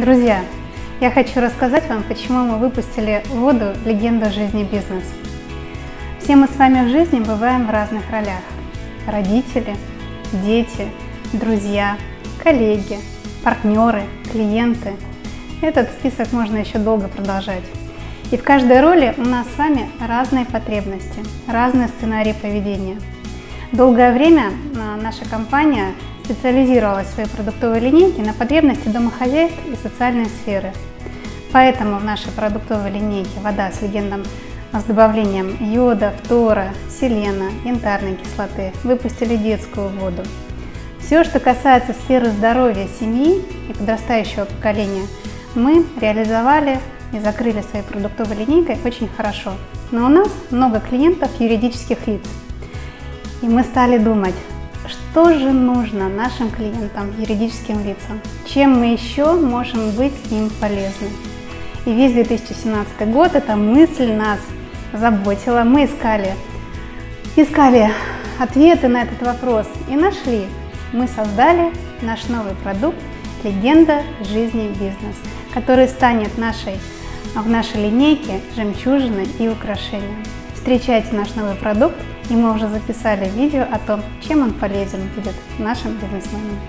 Друзья, я хочу рассказать вам, почему мы выпустили воду «Легенда жизни бизнес». Все мы с вами в жизни бываем в разных ролях. Родители, дети, друзья, коллеги, партнеры, клиенты. Этот список можно еще долго продолжать. И в каждой роли у нас с вами разные потребности, разные сценарии поведения. Долгое время а, наша компания специализировалась в своей продуктовой линейке на потребности домохозяйств и социальной сферы. Поэтому в нашей продуктовой линейке вода с легендом с добавлением йода, фтора, селена, янтарной кислоты выпустили детскую воду. Все, что касается сферы здоровья семьи и подрастающего поколения, мы реализовали и закрыли своей продуктовой линейкой очень хорошо. Но у нас много клиентов юридических лиц. И мы стали думать, что же нужно нашим клиентам, юридическим лицам? Чем мы еще можем быть им полезны? И весь 2017 год эта мысль нас заботила. Мы искали, искали ответы на этот вопрос и нашли. Мы создали наш новый продукт «Легенда жизни бизнес», который станет нашей, в нашей линейке жемчужиной и украшением. Встречайте наш новый продукт и мы уже записали видео о том, чем он полезен будет нашим бизнесменам.